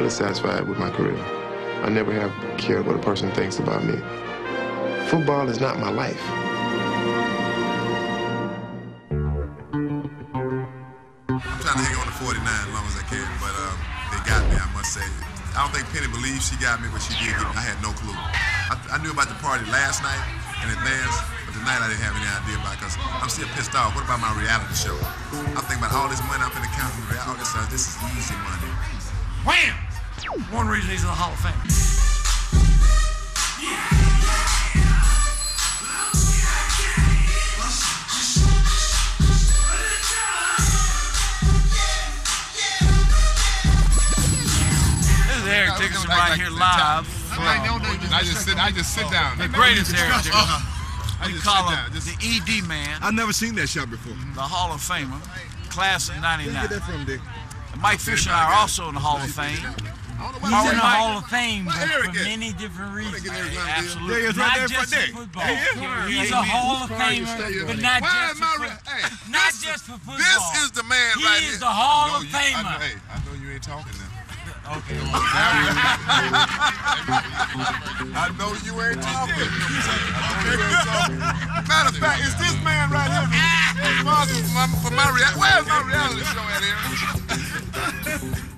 Really satisfied with my career. I never have cared what a person thinks about me. Football is not my life. I'm trying to hang on to 49 as long as I can, but um, they got me, I must say. I don't think Penny believes she got me, but she did. I had no clue. I, I knew about the party last night in advance, but tonight I didn't have any idea about because I'm still pissed off. What about my reality show? I'm thinking about all this money I'm finna count from all this stuff. This is easy money. Wham! One reason he's in the Hall of Fame. This is Eric Dickerson right here live. I just sit. I just sit down. The greatest Eric Dickerson. I We call him. Just, the ED man, I've never seen that shot before. Mm, the Hall of Famer, class of Where you 99. get that from, Dick? And Mike Fisher and I are also in the Hall of Fame. I don't know He's why in the Mike? Hall of Fame but for is. many different reasons. get Hey, absolutely. There he is right Not just for football. There he is. He's a Hall of Famer, but not just is for football. re- hey, Not this- just for football. This is the man He right is here. the Hall of you- I Famer. know- Hey, I know you ain't talking now. Okay. I know you ain't talking. I know you ain't talking. Matter of fact, it's this man right here responsible for my, for my rea- Where's my reality show at here?